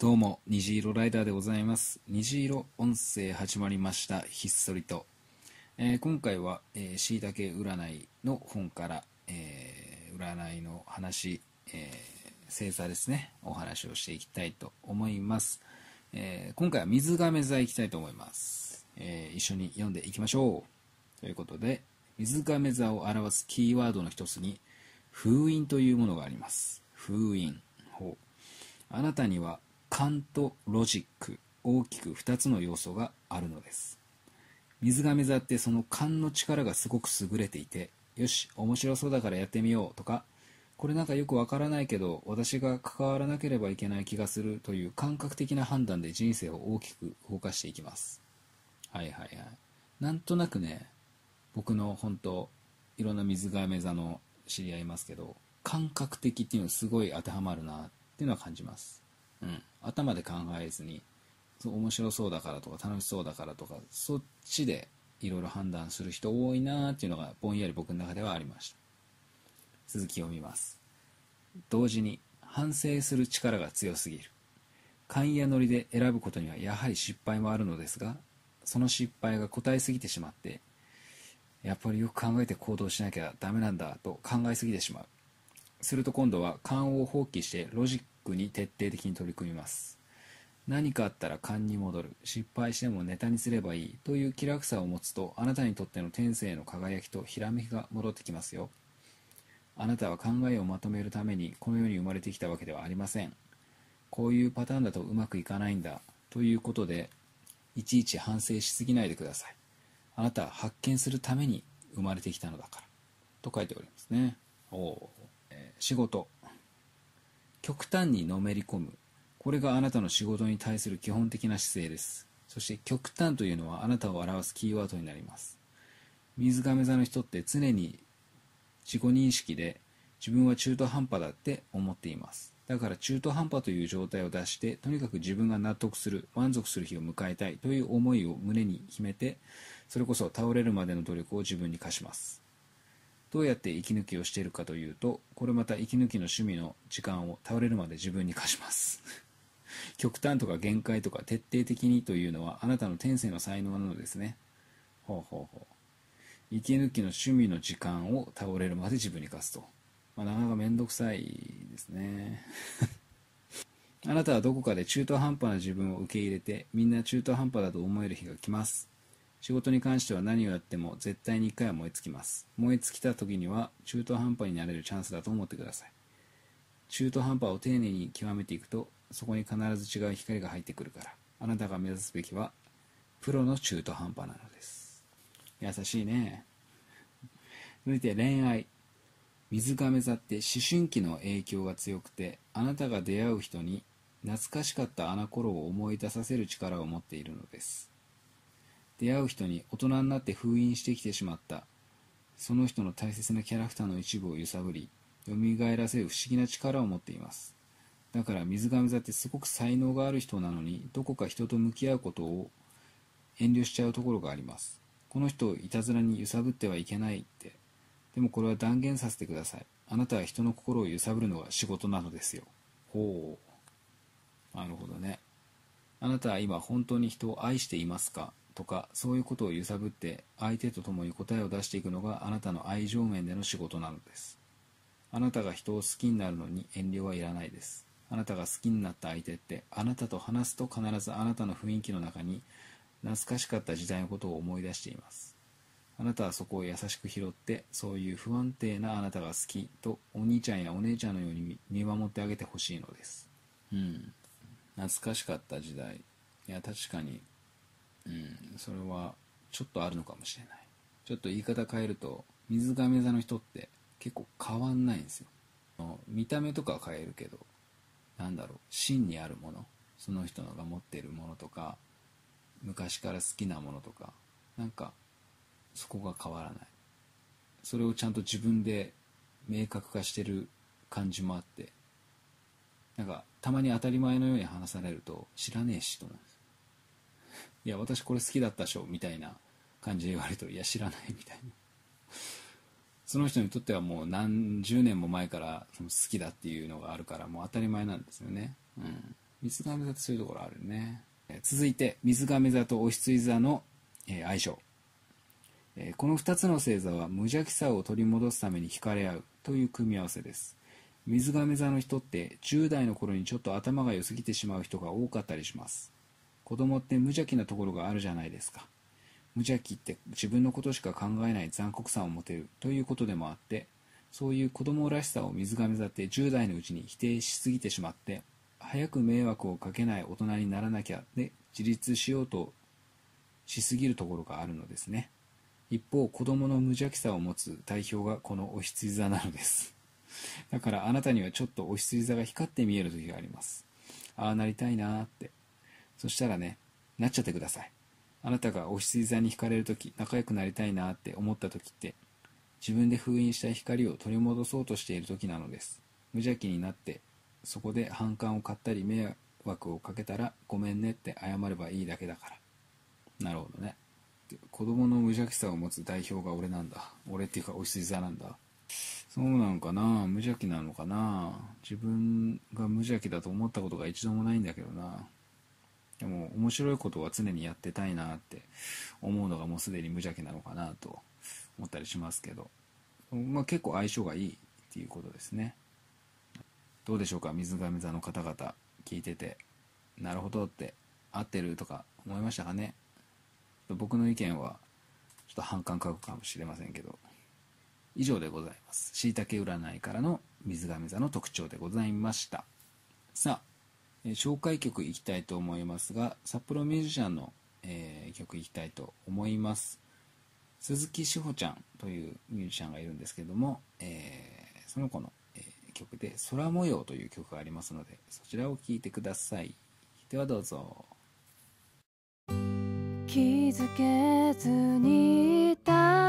どうも、虹色ライダーでございます。虹色音声始まりました。ひっそりと。えー今回は、え、しいたけ占いの本から、えー占いの話、えー星座ですね、お話をしていきたいと思います。え今回は水亀座いきたいと思います。え一緒に読んでいきましょう。ということで、水亀座を表すキーワードの一つに、封印というものがあります。封印。ほうあなたには勘とロジック大きく2つの要素があるのです。水亀座ってその勘の力がすごく優れていてよし面白そうだからやってみようとかこれなんかよくわからないけど私が関わらなければいけない気がするという感覚的な判断で人生を大きく動かしていきます。はいはいはい。なんとなくね僕の本当いろんな水亀座の知り合いますけど感覚的っていうのすごい当てはまるなっていうのは感じます、うん、頭で考えずにそう面白そうだからとか楽しそうだからとかそっちでいろいろ判断する人多いなっていうのがぼんやり僕の中ではありました。続きを見ます。同時に反省する力が強すぎる。勘やノリで選ぶことにはやはり失敗もあるのですがその失敗が答えすぎてしまってやっぱりよく考えて行動しなきゃダメなんだと考えすぎてしまう。すると今度は勘を放棄してロジックに徹底的に取り組みます。何かあったら勘に戻る。失敗してもネタにすればいい。という気楽さを持つとあなたにとっての天性の輝きとひらめきが戻ってきますよ。あなたは考えをまとめるためにこの世に生まれてきたわけではありません。こういうパターンだとうまくいかないんだ。ということでいちいち反省しすぎないでください。あなたは発見するために生まれてきたのだから。と書いておりますね。おお、えー仕事。極端にのめり込む。これがあなたの仕事に対する基本的な姿勢です。そして極端というのはあなたを表すキーワードになります。水亀座の人って常に自己認識で自分は中途半端だって思っています。だから中途半端という状態を出してとにかく自分が納得する満足する日を迎えたいという思いを胸に秘めてそれこそ倒れるまでの努力を自分に課します。どうやって息抜きをしているかというとこれまた息抜きの趣味の時間を倒れるまで自分に課します。極端とか限界とか徹底的にというのはあなたの天性の才能なのですね。ほうほうほう。息抜きの趣味の時間を倒れるまで自分に課すと、まあ、なかなか面倒くさいですね。あなたはどこかで中途半端な自分を受け入れてみんな中途半端だと思える日が来ます。仕事に関しては何をやっても絶対に1回は燃え尽きます。燃え尽きた時には中途半端になれるチャンスだと思ってください。中途半端を丁寧に極めていくとそこに必ず違う光が入ってくるから。あなたが目指すべきはプロの中途半端なのです。優しいね。続いて恋愛水亀座って思春期の影響が強くてあなたが出会う人に懐かしかったあの頃を思い出させる力を持っているのです。出会う人に大人になって封印してきてしまった。その人の大切なキャラクターの一部を揺さぶり蘇らせる不思議な力を持っています。だから水亀座ってすごく才能がある人なのにどこか人と向き合うことを遠慮しちゃうところがあります。この人をいたずらに揺さぶってはいけないって。でもこれは断言させてください。あなたは人の心を揺さぶるのが仕事なのですよ。ほう。なるほどね。あなたは今本当に人を愛していますか？とかそういうことを揺さぶって相手と共に答えを出していくのがあなたの愛情面での仕事なのです。あなたが人を好きになるのに遠慮はいらないです。あなたが好きになった相手ってあなたと話すと必ずあなたの雰囲気の中に懐かしかった時代のことを思い出しています。あなたはそこを優しく拾ってそういう不安定なあなたが好きとお兄ちゃんやお姉ちゃんのように見守ってあげてほしいのです。うん。懐かしかった時代。いや確かにうん。それはちょっとあるのかもしれない。ちょっと言い方変えると水亀座の人って結構変わんないんですよ。見た目とかは変えるけどなんだろう真にあるものその人が持ってるものとか昔から好きなものとかなんかそこが変わらない。それをちゃんと自分で明確化してる感じもあってなんかたまに当たり前のように話されると知らねえしと思う。んですいや私これ好きだったでしょみたいな感じで言われるといや知らないみたいな。その人にとってはもう何十年も前からその好きだっていうのがあるからもう当たり前なんですよね、うん、水亀座ってそういうところあるね。続いて水亀座とお羊座のえ相性。この2つの星座は無邪気さを取り戻すために惹かれ合うという組み合わせです。水亀座の人って10代の頃にちょっと頭が良すぎてしまう人が多かったりします。子供って無邪気なところがあるじゃないですか。無邪気って自分のことしか考えない残酷さを持てるということでもあってそういう子供らしさを水亀座って10代のうちに否定しすぎてしまって早く迷惑をかけない大人にならなきゃで自立しようとしすぎるところがあるのですね。一方子供の無邪気さを持つ代表がこのお羊座なのです。だからあなたにはちょっとお羊座が光って見える時があります。ああなりたいなーって。そしたらねなっちゃってください。あなたがお羊座に惹かれる時仲良くなりたいなって思った時って自分で封印した光を取り戻そうとしている時なのです。無邪気になってそこで反感を買ったり迷惑をかけたらごめんねって謝ればいいだけだから。なるほどね。子供の無邪気さを持つ代表が俺なんだ。俺っていうかお羊座なんだ。そうなのかな。無邪気なのかな。自分が無邪気だと思ったことが一度もないんだけどな。でも面白いことは常にやってたいなって思うのがもうすでに無邪気なのかなと思ったりしますけど、まあ、結構相性がいいっていうことですね。どうでしょうか？水亀座の方々聞いててなるほどって合ってるとか思いましたかね？僕の意見はちょっと反感書くかもしれませんけど。以上でございます。しいたけ占いからの水亀座の特徴でございました。さあえ紹介曲いきたいと思いますが札幌ミュージシャンの、えー、曲いきたいと思います。鈴木志保ちゃんというミュージシャンがいるんですけども、えー、その子の、え、曲で「空模様」という曲がありますのでそちらを聴いてください。ではどうぞ。気づけずにいた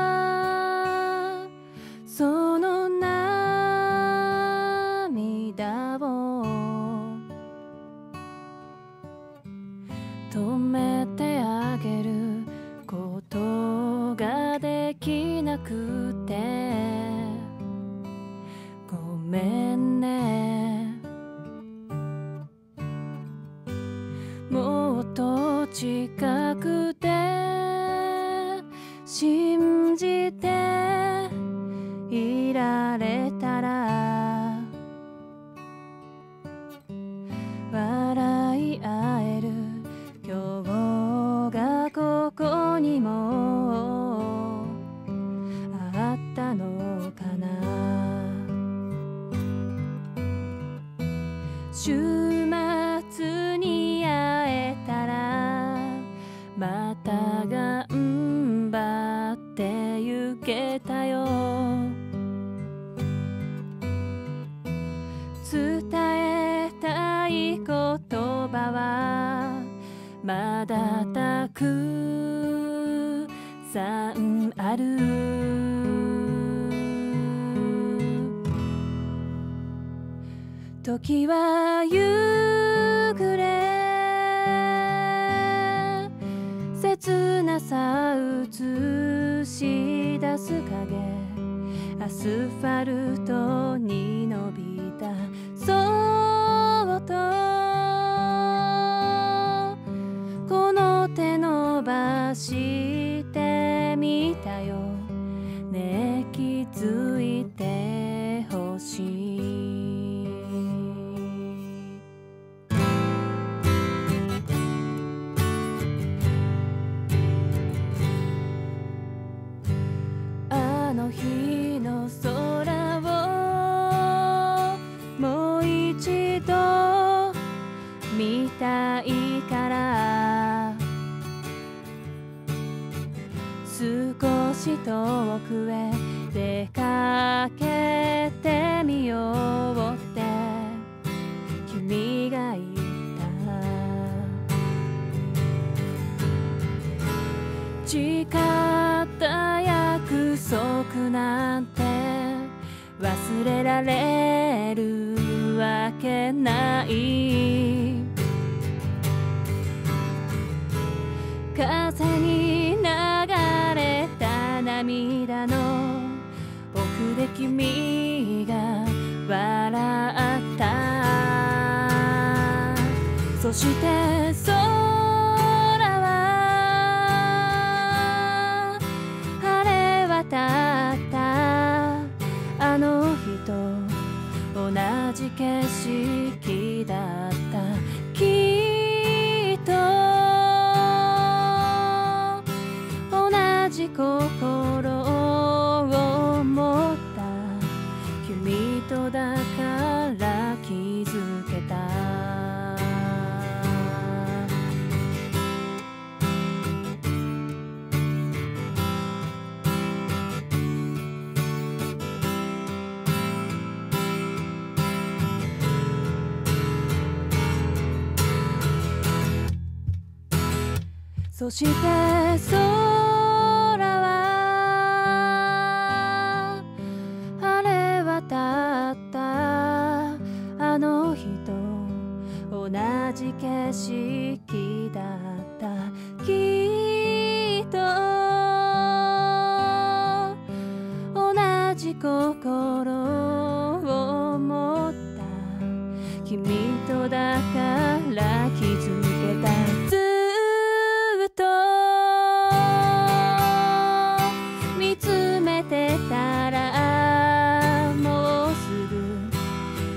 ゆけたよ。伝えたい言葉はまだたくさんある。時は夕暮アスファルトに伸びた。そっと。この手伸ばしてみたよ。ねえ気づいてほしい。たいから。少し遠くへ出かけてみようって。君が言った。誓った約束なんて。忘れられるわけない。風に流れた涙の奥で君が笑った。そしてじ心を持った君とだから気づけた。そしてそう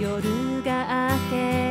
夜が明け